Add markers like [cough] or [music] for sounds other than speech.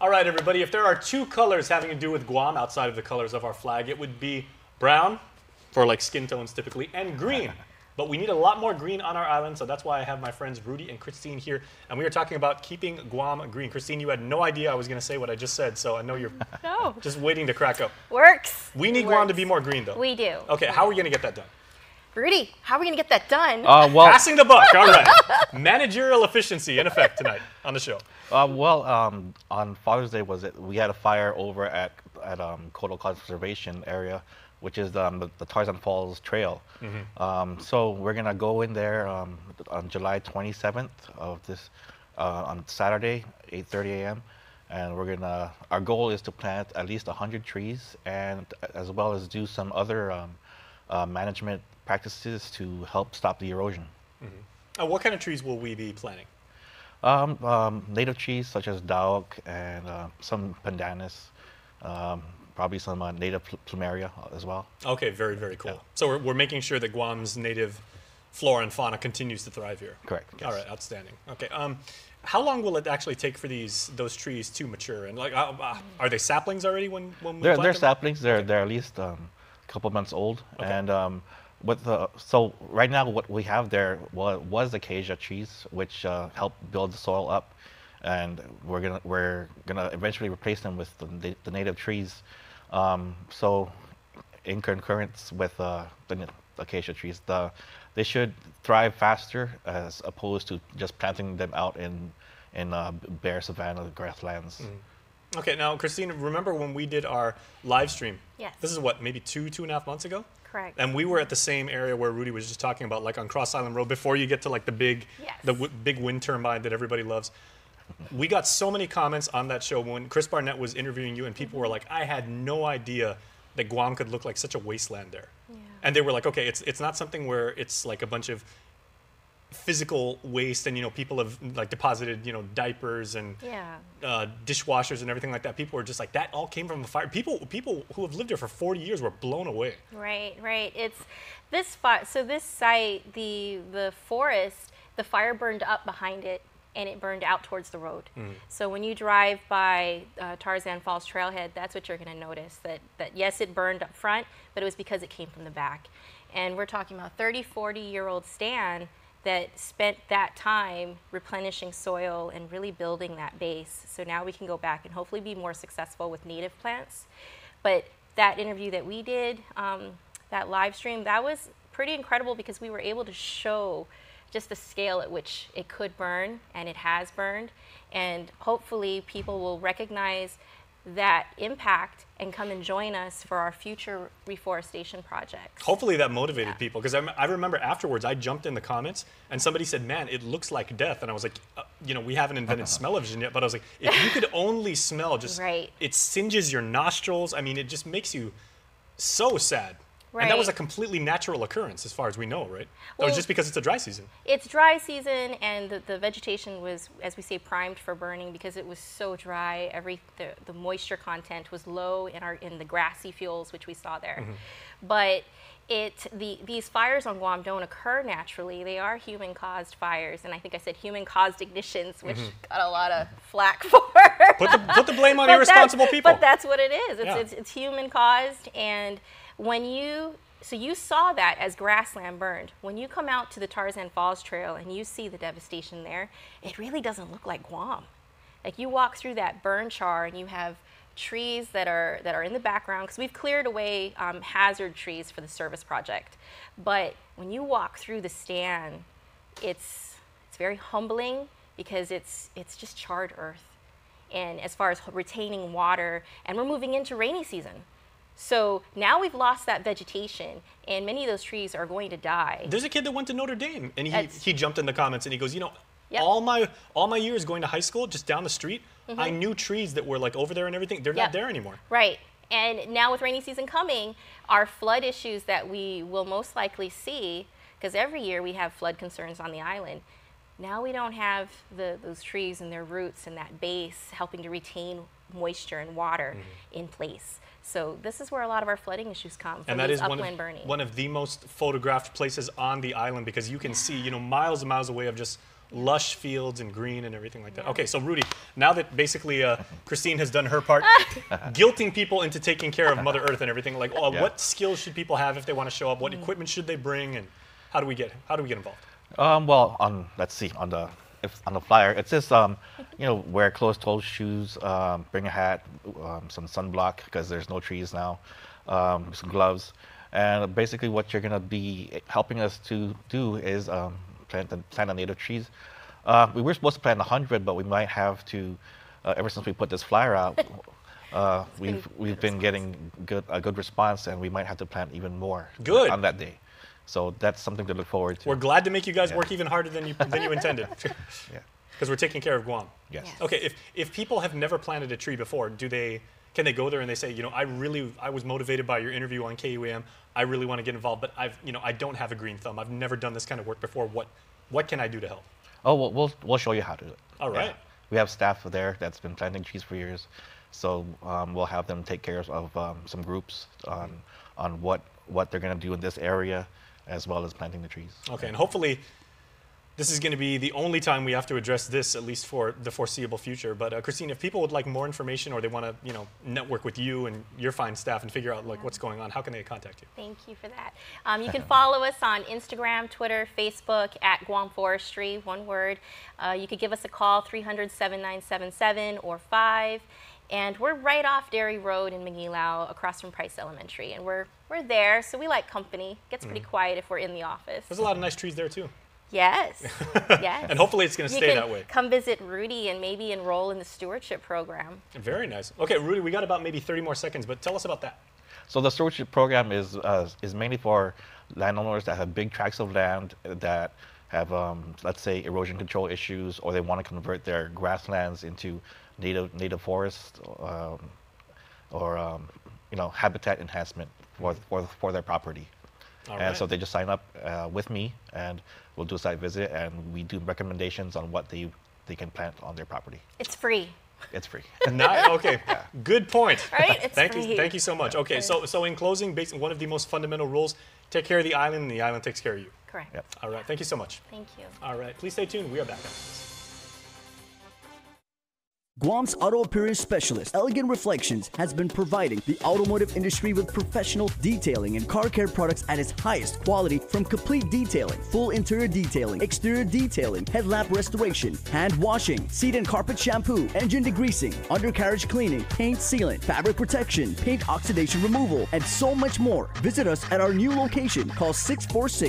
All right, everybody, if there are two colors having to do with Guam outside of the colors of our flag, it would be brown, for like skin tones typically, and green. [laughs] But we need a lot more green on our island, so that's why I have my friends Rudy and Christine here, and we are talking about keeping Guam green. Christine, you had no idea I was going to say what I just said, so I know you're [laughs] No. just waiting to crack up. Works. We need Works. Guam to be more green, though. We do. Okay, how are we going to get that done? Rudy, how are we going to get that done? Uh, well, Passing the buck. All right. [laughs] Managerial efficiency in effect tonight on the show. Uh, well, um, on Father's Day was it? We had a fire over at at um, Kodo Conservation Area, which is um, the, the Tarzan Falls Trail. Um, so we're gonna go in there um, on July 27th of this uh, on Saturday, 8:30 a.m. And we're gonna. Our goal is to plant at least 100 trees, and as well as do some other um, uh, management practices to help stop the erosion. Uh, what kind of trees will we be planting? Um, um, native trees such as Dauk and uh, some pandanus, um, probably some uh, native pl- plumeria as well. Okay, very, very cool. Yeah. So we're, we're making sure that Guam's native flora and fauna continues to thrive here. Correct, All yes. right, outstanding. Okay, um, how long will it actually take for these those trees to mature? And like, uh, uh, are they saplings already when when we They're, they're them? saplings. They're they're at least um, a couple months old. Okay. And the so right now what we have there was, was acacia trees, which uh, help build the soil up, and we're gonna we're gonna eventually replace them with the, the, native trees. Um, so in concurrence with uh, the acacia trees, the they should thrive faster as opposed to just planting them out in in uh, bare savanna grasslands. Okay, now Christine, remember when we did our live stream? Yes. This is what maybe two two and a half months ago. Correct. And we were at the same area where Rudy was just talking about, like on Cross Island Road, before you get to like the big, Yes. the w- big wind turbine that everybody loves. We got so many comments on that show when Chris Barnett was interviewing you, and people were mm-hmm. like, "I had no idea that Guam could look like such a wasteland there." Yeah. And they were like, "Okay, it's it's not something where it's like a bunch of physical waste, and you know, people have like deposited, you know, diapers and yeah. uh, dishwashers and everything like that. People were just like, that all came from the fire. People, people who have lived there for 40 years were blown away. Right, right. It's this fire. So this site, the the forest, the fire burned up behind it, and it burned out towards the road. So when you drive by uh, Tarzan Falls Trailhead, that's what you're going to notice. That that yes, it burned up front, but it was because it came from the back. And we're talking about 30, 40 year old stand that spent that time replenishing soil and really building that base. So now we can go back and hopefully be more successful with native plants. But that interview that we did, um, that live stream, that was pretty incredible because we were able to show just the scale at which it could burn and it has burned. And hopefully people will recognize that impact and come and join us for our future reforestation projects. Hopefully that motivated Yeah. people because I, I remember afterwards I jumped in the comments and somebody said, "Man, it looks like death," and I was like, uh, "You know, we haven't invented smell-o-vision yet," but I was like, "If you could only smell, just [laughs] Right. it singes your nostrils. I mean, it just makes you so sad." And that was a completely natural occurrence, as far as we know, right? that was just because it's a dry season. it's dry season and the, the vegetation was as we say primed for burning because it was so dry. Every the, the moisture content was low in our in the grassy fuels which we saw there. Mm-hmm. But it the these fires on Guam don't occur naturally. They are human caused fires. And I think I said human caused ignitions which mm-hmm. got a lot of flack [laughs] for Put the put the blame on irresponsible people. But that's what it is. It's, Yeah. it's, it's human caused. And when you, so you saw that as grassland burned. When you come out to the Tarzan Falls Trail and you see the devastation there, it really doesn't look like Guam. Like you walk through that burn char and you have trees that are that are in the background because we've cleared away um, hazard trees for the service project. But when you walk through the stand, it's it's very humbling because it's it's just charred earth and as far as retaining water and we're moving into rainy season so now we've lost that vegetation and many of those trees are going to die There's a kid that went to Notre Dame, and he, That's- he jumped in the comments and he goes, you know, Yep. all my all my years going to high school, just down the street, I knew trees that were like over there and everything. They're Mm-hmm. Yep. not there anymore. right and now with rainy season coming our flood issues that we will most likely see because every year we have flood concerns on the island now we don't have the, those trees and their roots and that base helping to retain moisture and water Mm-hmm. in place so this is where a lot of our flooding issues come from And that is these is one upland of, burning one of the most photographed places on the island because you can see, you know, miles and miles away of just lush fields and green and everything like that. Okay, so Rudy, now that basically uh, Christine has done her part, [laughs] guilting people into taking care of Mother Earth and everything, like uh, Yeah. what skills should people have if they want to show up? What equipment should they bring, and how do we get how do we get involved? Um, well, on let's see, on the if on the flyer, it says um, you know, wear closed-toed shoes, um, bring a hat, um, some sunblock because there's no trees now, um, some gloves, and basically what you're gonna be helping us to do is um, plant the, plant the native trees. Uh, we were supposed to plant 100, but we might have to. Uh, ever since we put this flyer out, [laughs] uh, we've we've good been getting good a good response, and we might have to plant even more Good. on that day. So that's something to look forward to. We're glad to make you guys Yeah. work even harder than you than you intended, [laughs] yeah. because we're taking care of Guam. Yes. Yes. Okay, if if people have never planted a tree before, do they can they go there and they say, you know, I really I was motivated by your interview on KUAM. I really want to get involved, but I've you know I don't have a green thumb. I've never done this kind of work before. What what can I do to help? Oh, we'll, we'll, we'll show you how to do it. All right. We have staff there that's been planting trees for years. So um, we'll have them take care of um, some groups on, on what, what they're going to do in this area as well as planting the trees. Okay, and hopefully this is going to be the only time we have to address this, at least for the foreseeable future. But uh, Christine, if people would like more information or they want to, you know, network with you and your fine staff and figure out like what's going on, how can they contact you? Thank you for that. Um, you can [laughs] follow us on Instagram, Twitter, Facebook at Guam Forestry, one word. Uh, you could give us a call, 300 7977 or 5. And we're right off Dairy Road in Mangilao, across from Price Elementary. And we're, we're there, so we like company. Gets pretty quiet if we're in the office. There's a lot of nice trees there too. Yes, [laughs] yes. And hopefully it's going to stay can that way. Come visit Rudy and maybe enroll in the stewardship program. Very nice. Okay, Rudy, we got about maybe 30 more seconds, but tell us about that. So the stewardship program is, uh, is mainly for landowners that have big tracts of land that have, um, let's say, erosion control issues, or they want to convert their grasslands into native native forest, um, or um, you know, habitat enhancement for, for, for their property. All and so they just sign up uh, with me, and we'll do a site visit, and we do recommendations on what they they can plant on their property. It's free. It's free. [laughs] Ni- okay, good point. Right? It's [laughs] thank you, thank you so much. Okay, so so in closing, basically one of the most fundamental rules: take care of the island, and the island takes care of you. Correct. Yep. All right, thank you so much. Thank you. All right, please stay tuned. We are back. Guam's auto appearance specialist, Elegant Reflections, has been providing the automotive industry with professional detailing and car care products at its highest quality from complete detailing, full interior detailing, exterior detailing, headlamp restoration, hand washing, seat and carpet shampoo, engine degreasing, undercarriage cleaning, paint sealant, fabric protection, paint oxidation removal, and so much more. Visit us at our new location. Call 646